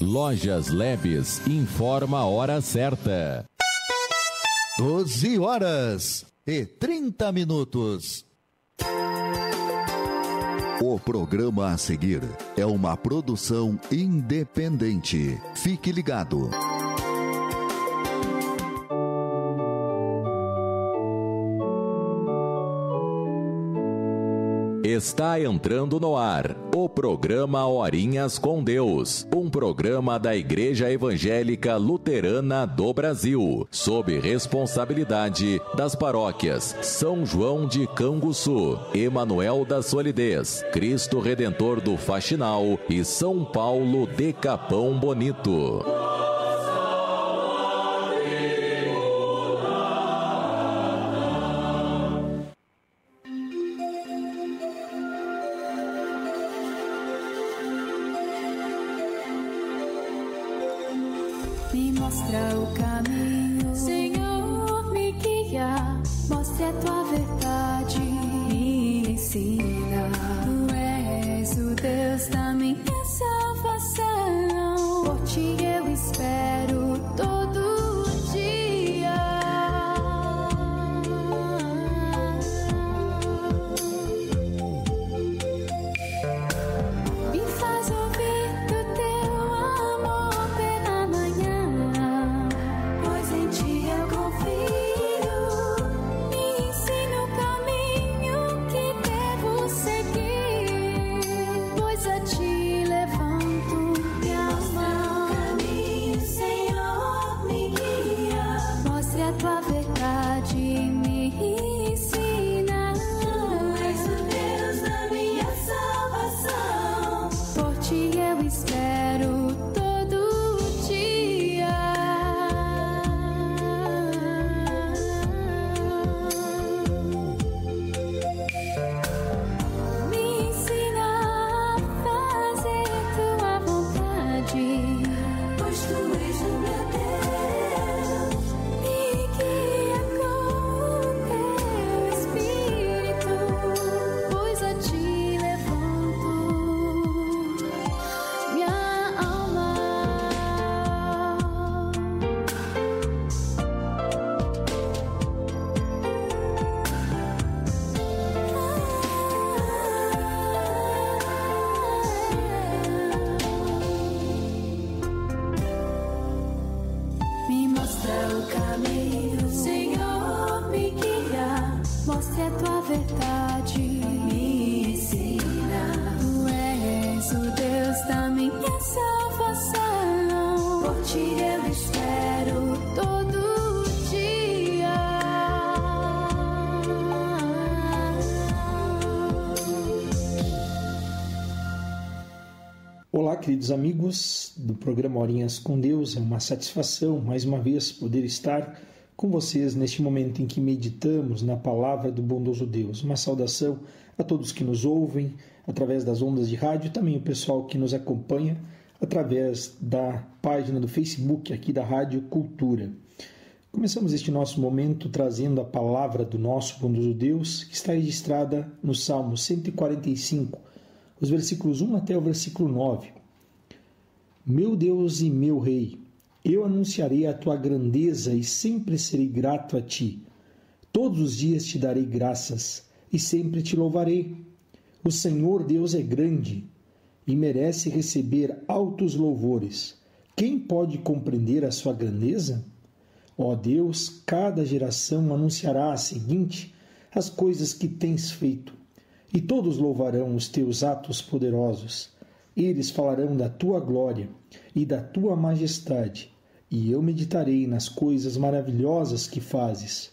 Lojas Lebes informa a hora certa. 12 horas e 30 minutos. O programa a seguir é uma produção independente. Fique ligado. Está entrando no ar o programa Horinhas com Deus, um programa da Igreja Evangélica Luterana do Brasil, sob responsabilidade das paróquias São João de Canguçu, Emanuel da Solidez, Cristo Redentor do Faxinal e São Paulo de Capão Bonito. Por ti eu espero Love. Olá, queridos amigos do programa Horinhas com Deus. É uma satisfação mais uma vez poder estar com vocês neste momento em que meditamos na palavra do bondoso Deus. Uma saudação a todos que nos ouvem através das ondas de rádio e também o pessoal que nos acompanha através da página do Facebook aqui da Rádio Cultura. Começamos este nosso momento trazendo a palavra do nosso bondoso Deus, que está registrada no Salmo 145, os versículos 1 até o versículo 9. Meu Deus e meu Rei, eu anunciarei a tua grandeza e sempre serei grato a ti. Todos os dias te darei graças e sempre te louvarei. O Senhor Deus é grande e merece receber altos louvores. Quem pode compreender a sua grandeza? Ó Deus, cada geração anunciará a seguinte as coisas que tens feito, e todos louvarão os teus atos poderosos. Eles falarão da tua glória e da tua majestade, e eu meditarei nas coisas maravilhosas que fazes.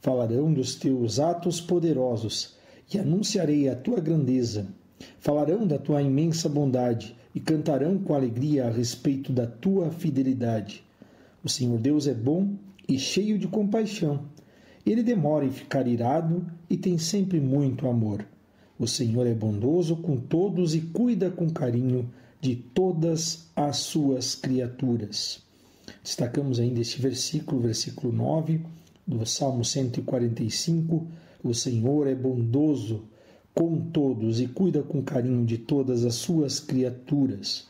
Falarão dos teus atos poderosos, e anunciarei a tua grandeza. Falarão da tua imensa bondade, e cantarão com alegria a respeito da tua fidelidade. O Senhor Deus é bom e cheio de compaixão. Ele demora em ficar irado e tem sempre muito amor. O Senhor é bondoso com todos e cuida com carinho de todas as suas criaturas. Destacamos ainda este versículo, versículo 9 do Salmo 145. O Senhor é bondoso com todos e cuida com carinho de todas as suas criaturas.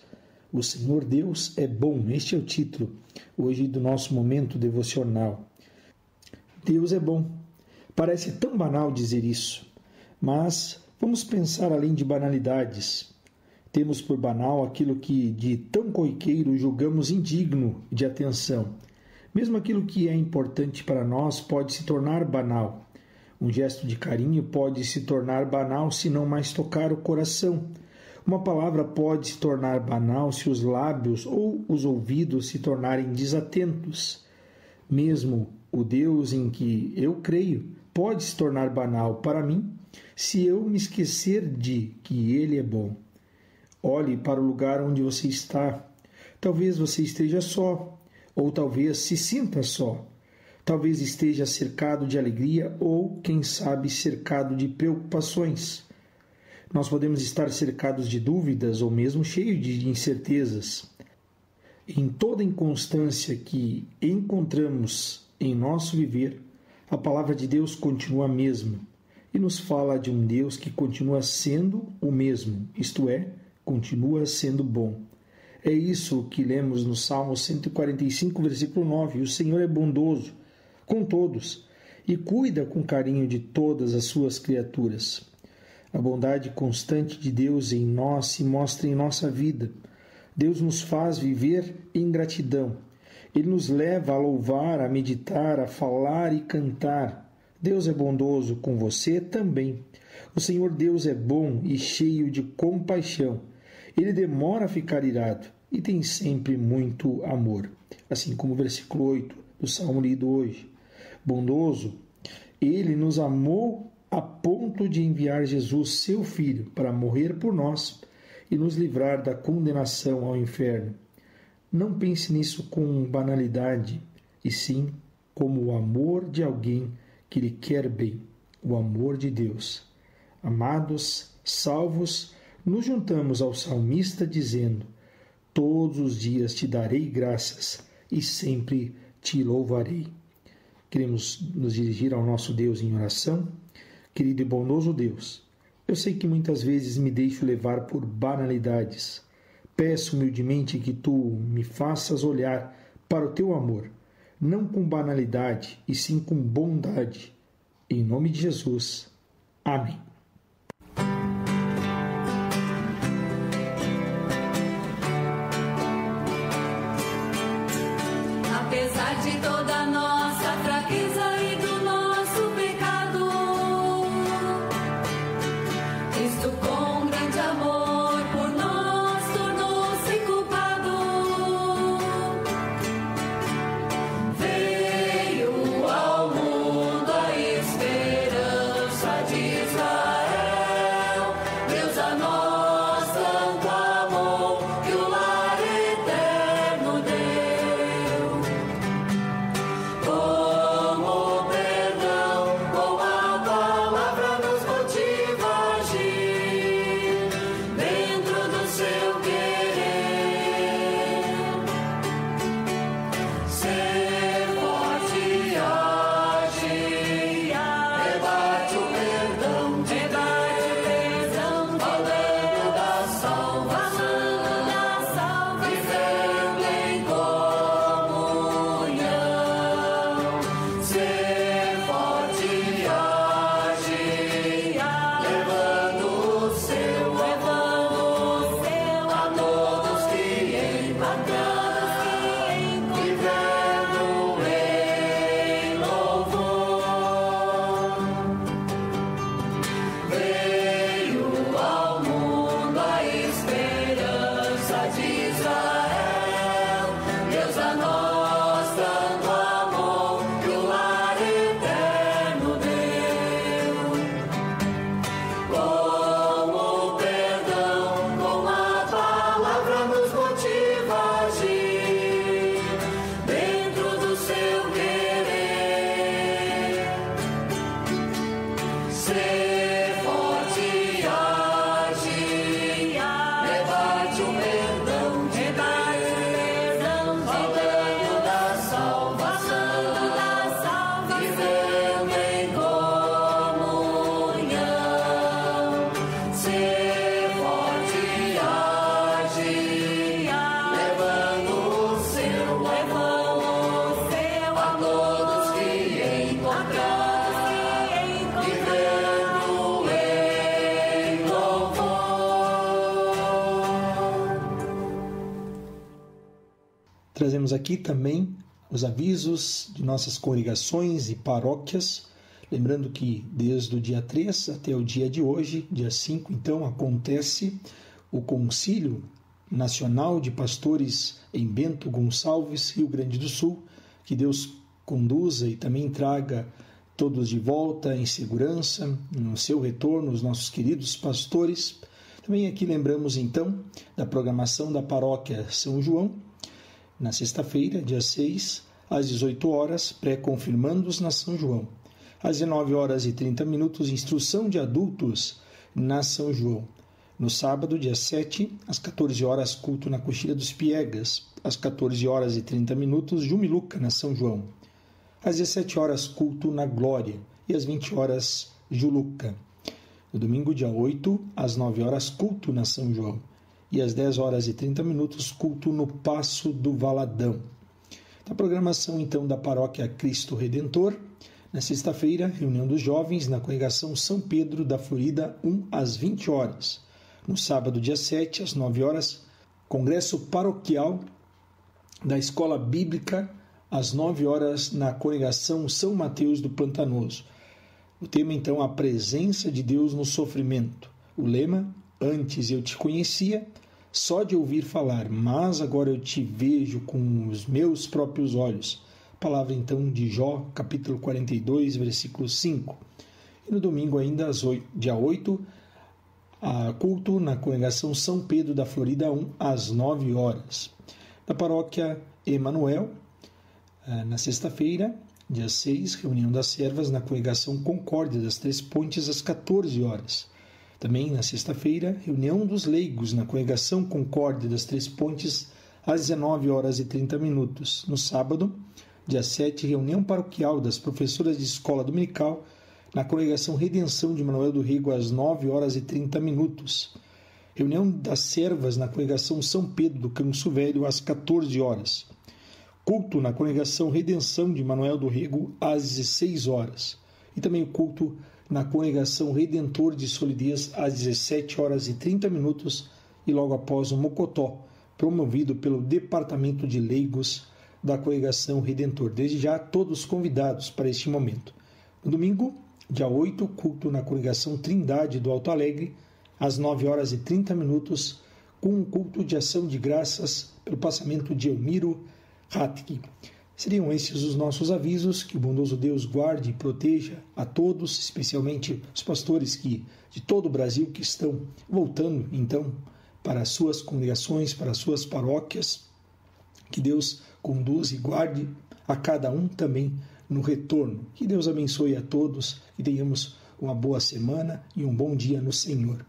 O Senhor Deus é bom. Este é o título hoje do nosso momento devocional. Deus é bom. Parece tão banal dizer isso, mas vamos pensar além de banalidades. Temos por banal aquilo que de tão coiqueiro julgamos indigno de atenção. Mesmo aquilo que é importante para nós pode se tornar banal. Um gesto de carinho pode se tornar banal se não mais tocar o coração. Uma palavra pode se tornar banal se os lábios ou os ouvidos se tornarem desatentos. Mesmo o Deus em que eu creio pode se tornar banal para mim se eu me esquecer de que Ele é bom. Olhe para o lugar onde você está. Talvez você esteja só, ou talvez se sinta só. Talvez esteja cercado de alegria ou, quem sabe, cercado de preocupações. Nós podemos estar cercados de dúvidas ou mesmo cheios de incertezas. Em toda inconstância que encontramos em nosso viver, a palavra de Deus continua a mesma e nos fala de um Deus que continua sendo o mesmo, isto é, continua sendo bom. É isso que lemos no Salmo 145, versículo 9: O Senhor é bondoso com todos e cuida com carinho de todas as suas criaturas. A bondade constante de Deus em nós se mostra em nossa vida. Deus nos faz viver em gratidão. Ele nos leva a louvar, a meditar, a falar e cantar. Deus é bondoso com você também. O Senhor Deus é bom e cheio de compaixão. Ele demora a ficar irado e tem sempre muito amor. Assim como o versículo 8 do Salmo lido hoje bondoso, ele nos amou a ponto de enviar Jesus, seu Filho, para morrer por nós e nos livrar da condenação ao inferno. Não pense nisso com banalidade, e sim como o amor de alguém que lhe quer bem, o amor de Deus. Amados, salvos, nos juntamos ao salmista dizendo: Todos os dias te darei graças e sempre te louvarei. Queremos nos dirigir ao nosso Deus em oração. Querido e bondoso Deus, eu sei que muitas vezes me deixo levar por banalidades. Peço humildemente que tu me faças olhar para o teu amor, não com banalidade, e sim com bondade. Em nome de Jesus. Amém. Trazemos aqui também os avisos de nossas congregações e paróquias. Lembrando que desde o dia 3 até o dia de hoje, dia 5, então, acontece o Concílio Nacional de Pastores em Bento Gonçalves, Rio Grande do Sul. Que Deus conduza e também traga todos de volta em segurança, no seu retorno, os nossos queridos pastores. Também aqui lembramos então da programação da paróquia São João, na sexta-feira, dia 6, às 18 horas, pré-confirmandos na São João. Às 19 horas e 30 minutos, instrução de adultos na São João. No sábado, dia 7, às 14 horas, culto na Coxilha dos Piegas. Às 14 horas e 30 minutos, Jumiluca, na São João. Às 17 horas, culto na Glória. E às 20 horas, Juluca. No domingo, dia 8, às 9 horas, culto na São João e às 10 horas e 30 minutos, culto no Passo do Valadão. Na programação, então, da Paróquia Cristo Redentor, na sexta-feira, reunião dos jovens na congregação São Pedro da Florida, 1 às 20 horas. No sábado, dia 7, às 9 horas, congresso paroquial da Escola Bíblica, às 9 horas, na congregação São Mateus do Pantanoso. O tema, então, a presença de Deus no sofrimento. O lema, Antes eu te conhecia só de ouvir falar, mas agora eu te vejo com os meus próprios olhos. Palavra então de Jó, capítulo 42, versículo 5. E no domingo, ainda, às 8, dia 8, a culto na congregação São Pedro da Florida 1, às 9 horas. Na paróquia Emanuel, eh, na sexta-feira, dia 6, reunião das servas na congregação Concórdia das Três Pontes, às 14 horas. Também na sexta-feira, reunião dos leigos na congregação Concórdia das Três Pontes, às 19 horas e 30 minutos. No sábado, dia 7, reunião paroquial das professoras de escola dominical na congregação Redenção de Manuel do Rego, às 9 horas e 30 minutos. Reunião das servas na congregação São Pedro do Canso Velho, às 14 horas. Culto na congregação Redenção de Manuel do Rego, às 16 horas. E também o culto na congregação Redentor de Solidez às 17 horas e 30 minutos e logo após o Mocotó, promovido pelo Departamento de Leigos da congregação Redentor. Desde já, todos convidados para este momento. No domingo, dia 8, culto na congregação Trindade do Alto Alegre, às 9 horas e 30 minutos, com um culto de ação de graças pelo passamento de Elmiro Ratke. Seriam esses os nossos avisos, que o bondoso Deus guarde e proteja a todos, especialmente os pastores que de todo o Brasil que estão voltando então para as suas congregações, para as suas paróquias. Que Deus conduza e guarde a cada um também no retorno. Que Deus abençoe a todos e tenhamos uma boa semana e um bom dia no Senhor.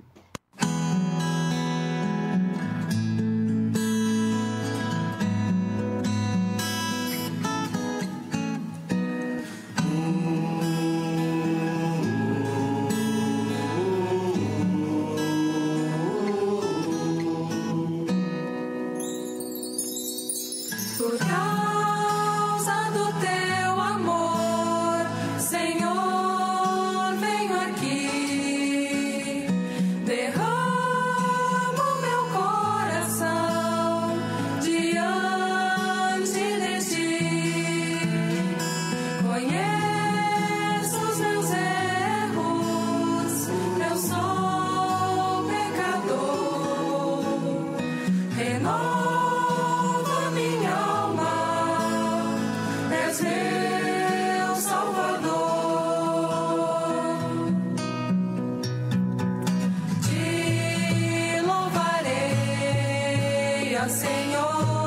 See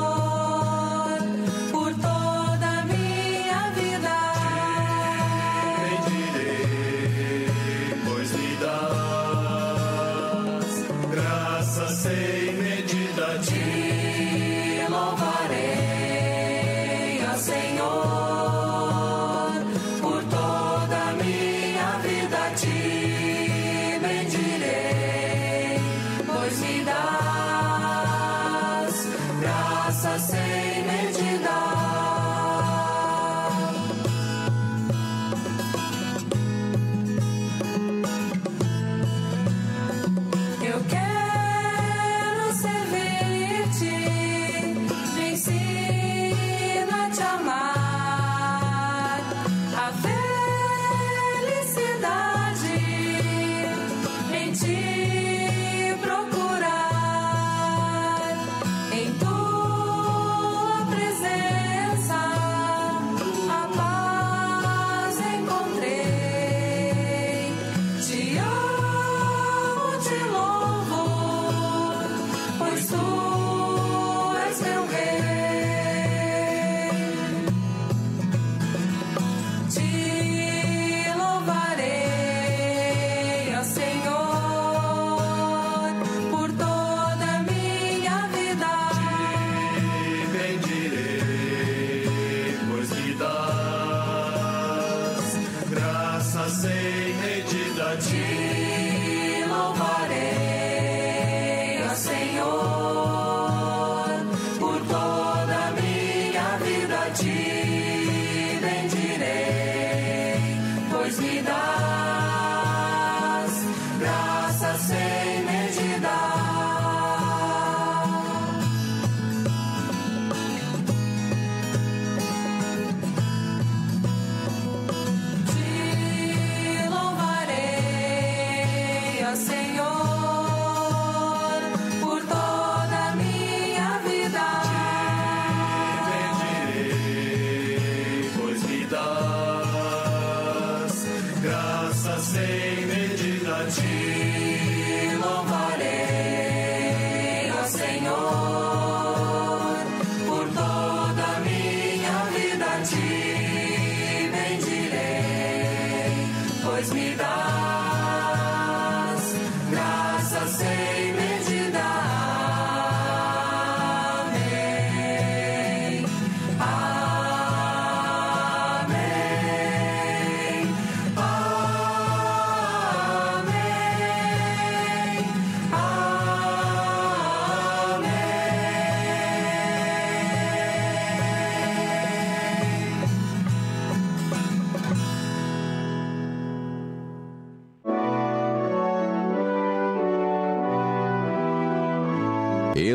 Say, they did not.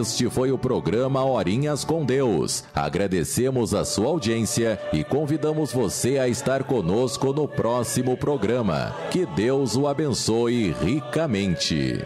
Este foi o programa Horinhas com Deus. Agradecemos a sua audiência e convidamos você a estar conosco no próximo programa. Que Deus o abençoe ricamente.